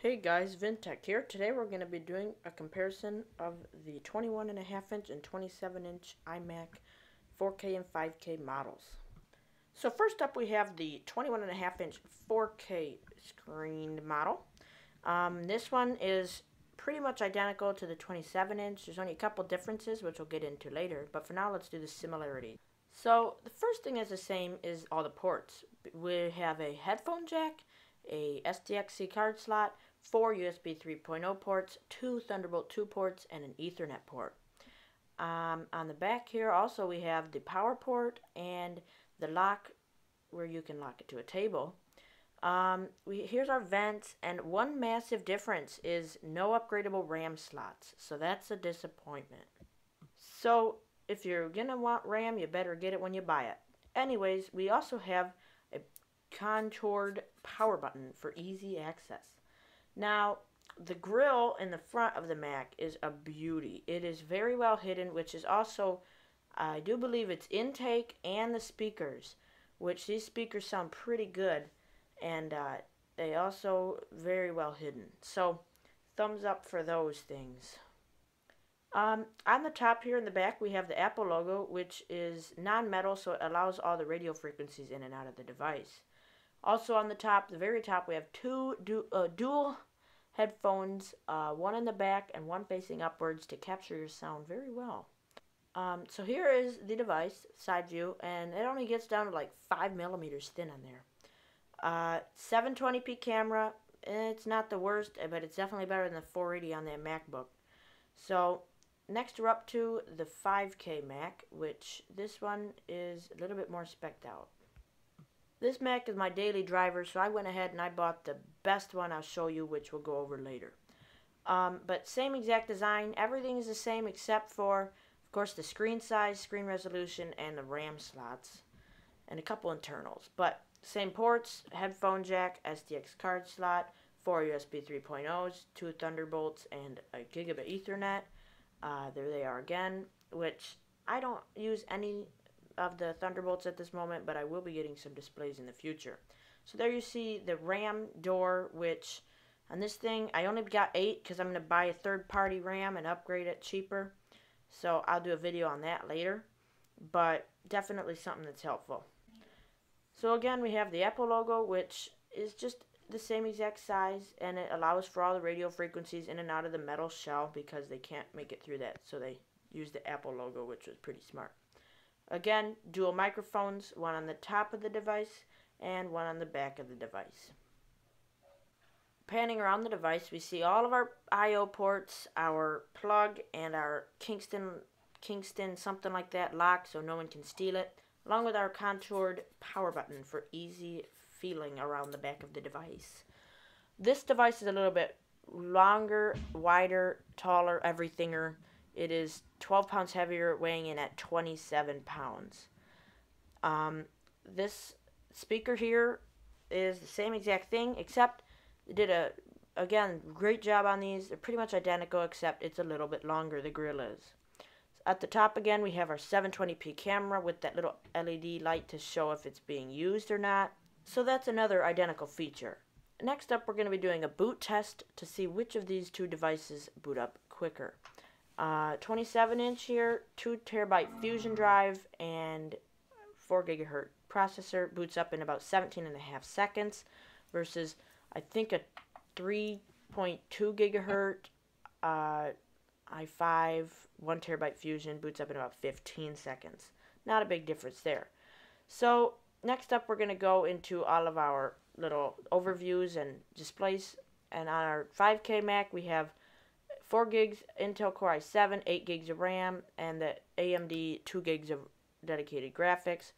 Hey guys, VinTech here. Today we're going to be doing a comparison of the 21.5 inch and 27 inch iMac 4K and 5K models. So first up we have the 21.5 inch 4K screened model. Um, this one is pretty much identical to the 27 inch. There's only a couple differences which we'll get into later, but for now let's do the similarities. So the first thing is the same is all the ports. We have a headphone jack, a SDXC card slot, four USB 3.0 ports, two Thunderbolt 2 ports, and an Ethernet port. Um, on the back here also we have the power port and the lock where you can lock it to a table. Um, we, here's our vents and one massive difference is no upgradable RAM slots. So that's a disappointment. So if you're going to want RAM, you better get it when you buy it. Anyways, we also have a contoured power button for easy access. Now, the grill in the front of the Mac is a beauty. It is very well hidden, which is also, I do believe it's intake and the speakers, which these speakers sound pretty good, and uh, they also very well hidden. So, thumbs up for those things. Um, on the top here in the back, we have the Apple logo, which is non-metal, so it allows all the radio frequencies in and out of the device. Also on the top, the very top, we have two du uh, dual headphones, uh, one in the back and one facing upwards to capture your sound very well. Um, so here is the device, side view, and it only gets down to like 5 millimeters thin on there. Uh, 720p camera, it's not the worst, but it's definitely better than the 480 on that MacBook. So next we're up to the 5K Mac, which this one is a little bit more specked out. This Mac is my daily driver, so I went ahead and I bought the best one I'll show you, which we'll go over later. Um, but same exact design, everything is the same except for, of course, the screen size, screen resolution, and the RAM slots, and a couple internals. But same ports, headphone jack, SDX card slot, four USB 3.0s, two Thunderbolts, and a gigabit Ethernet. Uh, there they are again, which I don't use any of the Thunderbolts at this moment, but I will be getting some displays in the future. So there you see the RAM door, which on this thing, I only got 8 because I'm going to buy a third-party RAM and upgrade it cheaper. So I'll do a video on that later, but definitely something that's helpful. So again, we have the Apple logo, which is just the same exact size, and it allows for all the radio frequencies in and out of the metal shell because they can't make it through that. So they use the Apple logo, which was pretty smart. Again, dual microphones, one on the top of the device and one on the back of the device. Panning around the device, we see all of our I.O. ports, our plug, and our Kingston, Kingston something like that lock so no one can steal it, along with our contoured power button for easy feeling around the back of the device. This device is a little bit longer, wider, taller, everythinger it is 12 pounds heavier, weighing in at 27 pounds. Um, this speaker here is the same exact thing, except did a, again, great job on these. They're pretty much identical, except it's a little bit longer, the grill is. At the top again, we have our 720p camera with that little LED light to show if it's being used or not. So that's another identical feature. Next up, we're going to be doing a boot test to see which of these two devices boot up quicker. Uh, 27 inch here, 2 terabyte fusion drive, and 4 gigahertz processor boots up in about 17 and a half seconds versus I think a 3.2 gigahertz uh, i5 1 terabyte fusion boots up in about 15 seconds. Not a big difference there. So next up we're going to go into all of our little overviews and displays and on our 5K Mac we have 4 gigs Intel Core i7, 8 gigs of RAM, and the AMD 2 gigs of dedicated graphics.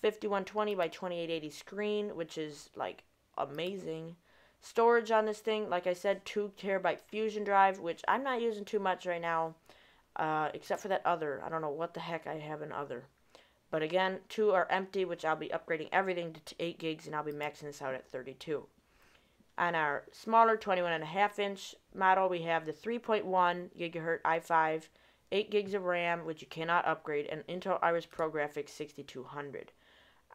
5120 by 2880 screen, which is like amazing. Storage on this thing, like I said, 2 terabyte fusion drive, which I'm not using too much right now, uh, except for that other. I don't know what the heck I have in other. But again, two are empty, which I'll be upgrading everything to 8 gigs, and I'll be maxing this out at 32. On our smaller 21.5 inch model, we have the 3.1 gigahertz i5, 8 gigs of RAM, which you cannot upgrade, and Intel Iris Pro Graphics 6200.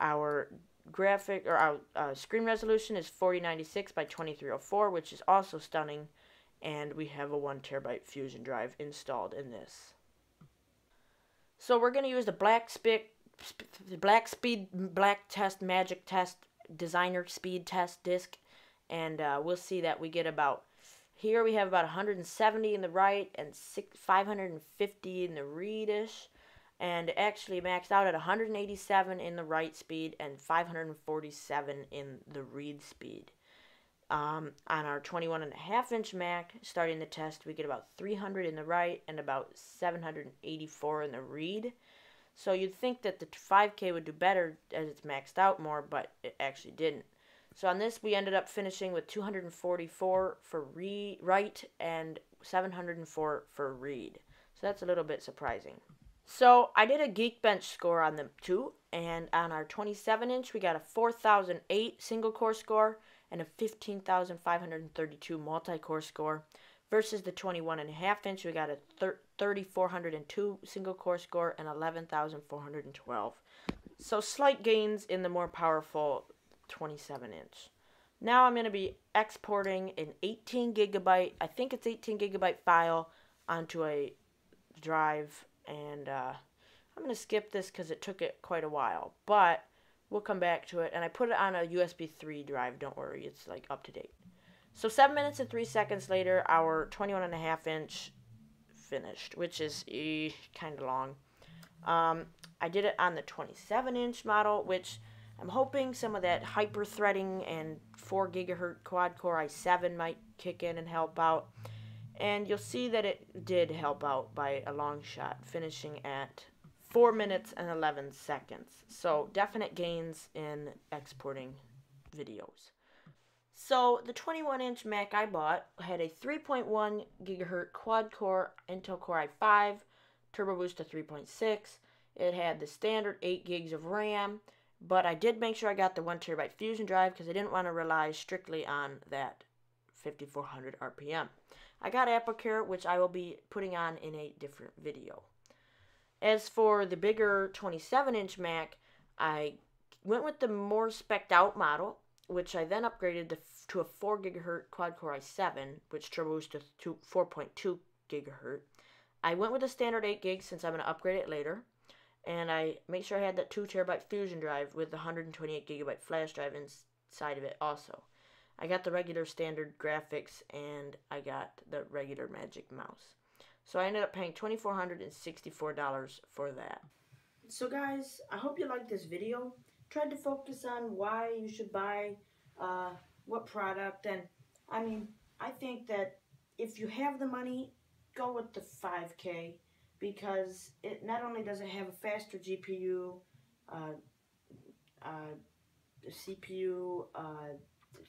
Our graphic or our uh, screen resolution is 4096 by 2304, which is also stunning. And we have a one terabyte Fusion drive installed in this. So we're going to use the Black Spic, Black Speed, Black Test, Magic Test, Designer Speed Test disc, and uh, we'll see that we get about here we have about 170 in the right and 550 in the readish and actually maxed out at 187 in the right speed and 547 in the read speed. Um, on our 21 and a half inch Mac, starting the test, we get about 300 in the right and about 784 in the read. So you'd think that the 5K would do better as it's maxed out more, but it actually didn't. So on this, we ended up finishing with 244 for re write and 704 for read. So that's a little bit surprising. So I did a Geekbench score on them too, and on our 27 inch, we got a 4008 single core score and a 15,532 multi core score. Versus the 21 and a half inch, we got a 3,402 single core score and 11,412. So slight gains in the more powerful 27 inch. Now I'm going to be exporting an 18 gigabyte, I think it's 18 gigabyte file onto a drive and uh, I'm going to skip this because it took it quite a while, but we'll come back to it. And I put it on a USB 3 drive, don't worry, it's like up to date. So 7 minutes and 3 seconds later, our 21 and a half inch finished, which is eh, kind of long. Um, I did it on the 27 inch model, which I'm hoping some of that hyper threading and 4 gigahertz quad core i7 might kick in and help out. And you'll see that it did help out by a long shot, finishing at 4 minutes and 11 seconds. So definite gains in exporting videos. So the 21 inch Mac I bought had a 3.1 gigahertz quad core Intel Core i5, Turbo Boost to 3.6. It had the standard 8 gigs of RAM, but I did make sure I got the 1 terabyte Fusion drive because I didn't want to rely strictly on that 5400 RPM. I got AppleCare, which I will be putting on in a different video. As for the bigger 27 inch Mac, I went with the more specced out model, which I then upgraded to, a 4 gigahertz quad core i7, which turbos to 4.2 gigahertz. I went with the standard 8 gig since I'm going to upgrade it later and I made sure I had that 2 terabyte Fusion drive with the 128 gigabyte flash drive inside of it also. I got the regular standard graphics and I got the regular Magic Mouse. So I ended up paying $2,464 for that. So guys, I hope you liked this video. Tried to focus on why you should buy uh, what product and I mean, I think that if you have the money, go with the 5K because it not only does it have a faster GPU, uh, uh, CPU, uh,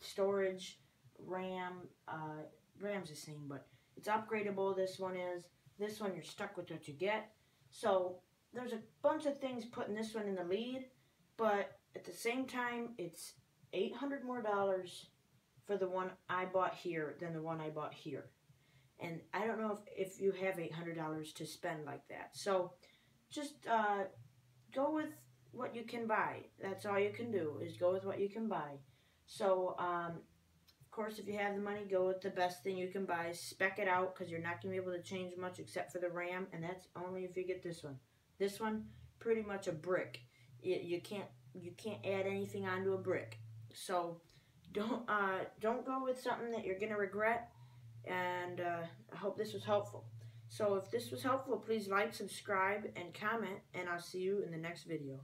storage, RAM, uh, RAM's the same, but it's upgradable. This one is. This one you're stuck with what you get. So there's a bunch of things putting this one in the lead, but at the same time, it's 800 more dollars for the one I bought here than the one I bought here. And I don't know if, if you have $800 to spend like that. So just uh, go with what you can buy. That's all you can do is go with what you can buy. So, um, of course, if you have the money, go with the best thing you can buy. Spec it out because you're not going to be able to change much except for the RAM. And that's only if you get this one. This one, pretty much a brick. You, you can't you can't add anything onto a brick. So don't uh, don't go with something that you're gonna regret and uh, I hope this was helpful. So if this was helpful, please like, subscribe, and comment, and I'll see you in the next video.